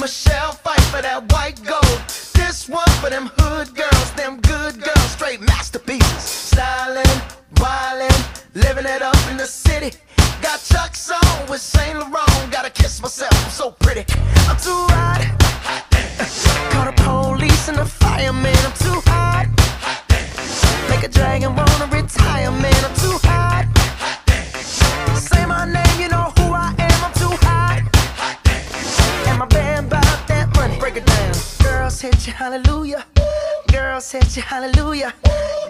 Michelle Pfeiffer that white gold. This one for them hood girls, them good girls, straight masterpieces. Styling, wildin', living it up in the city. Got Chuck's on with Saint Laurent. Gotta kiss myself, I'm so pretty. I'm too hot. Call the police and the fireman. I'm too hot. Make a dragon wanna retire, man. I'm too hot. Say my name, you know who I am. I'm too hot. And my band bought that money. Break it down. Girls hit you, hallelujah. Girls hit you, hallelujah.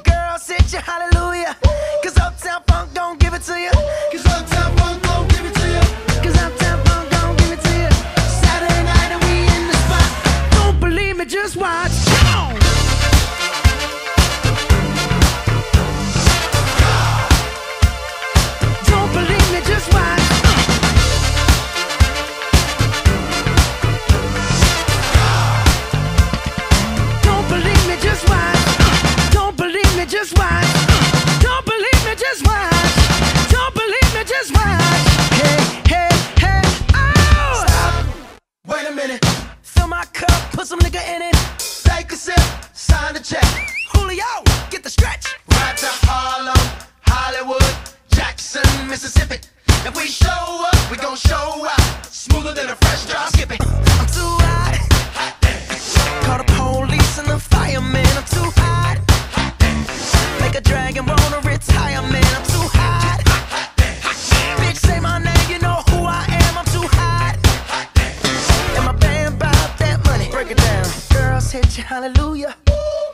Girls hit you, hallelujah. Cause Uptown Funk don't give it to you. Cause Uptown Funk don't give it to you.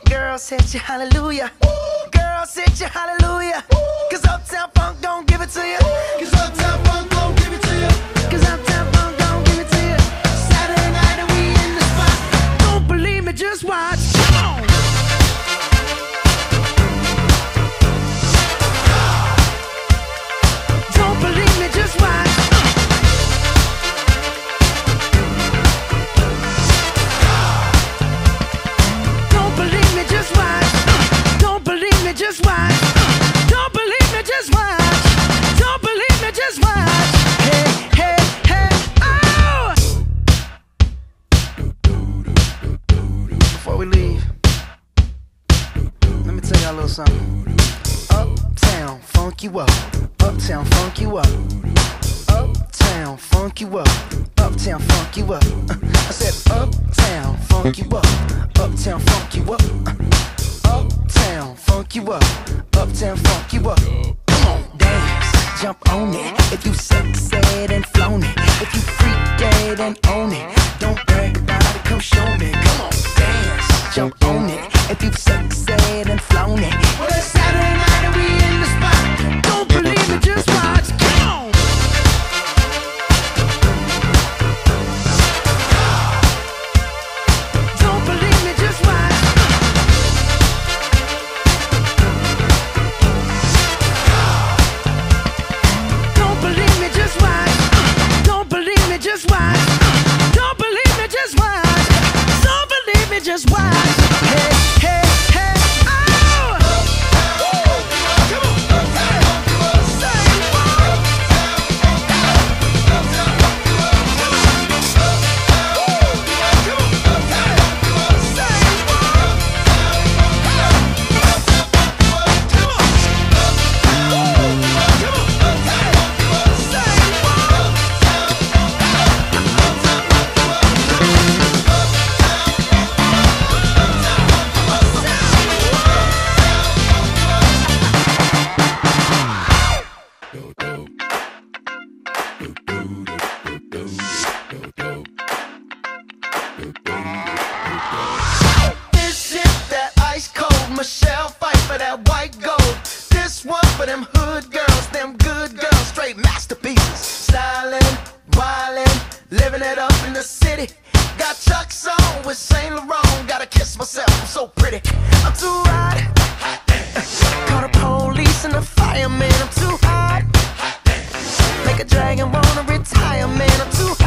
Girls hit you, hallelujah. Girls hit you, hallelujah. Cause Uptown Funk don't give it to you. Cause Uptown Funk don't give it to you. Cause Uptown Uptown, funk you up. Uptown, funk you up. Uptown, funk you up. I said, Uptown, funk you up. Uptown, funk you up. Uptown, funk you up. Uptown, funk you up. Come on, dance, jump on it. If you sexed and flown it, if you freak dead and own it, don't brag about it. Come show me. Come on, dance, jump on it. If you sexed and flown it, well it's Saturday night that white gold. This one for them hood girls, them good girls, straight masterpieces. Styling, wildin', living it up in the city. Got Chuck's on with Saint Laurent. Gotta kiss myself, I'm so pretty. I'm too hot. Call the police and the fireman. I'm too hot. Make a dragon wanna retire, man. I'm too hot.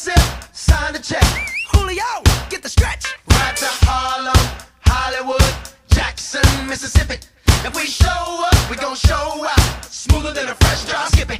Sip, sign the check. Julio, get the stretch. Right to Harlem, Hollywood, Jackson, Mississippi. If we show up, we gon' show out. Smoother than a fresh drop. Skip it.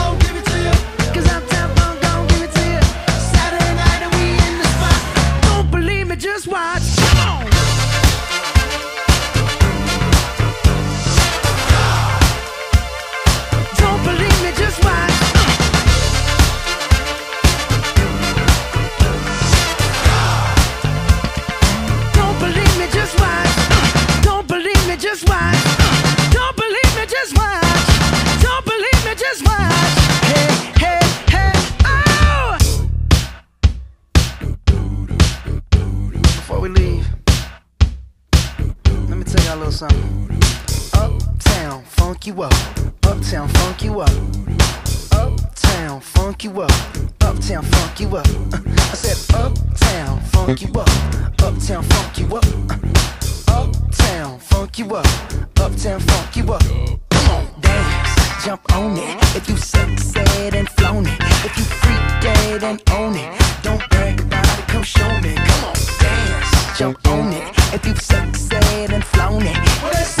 a little something. Uptown, funk you up. Uptown, funk you up. Uptown, funk you up. Uptown, funk you up. Uh, I said, Uptown, funk you up. Uptown, funk you up. Uh, Uptown, funk you up. Uptown, funk you up. Come on, dance, jump on it. If you sexed and flown it. If you freak dead and own it. Don't brag about it, come show me. If you've sexed and flown it.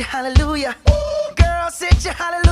Hallelujah. Girls hit you hallelujah.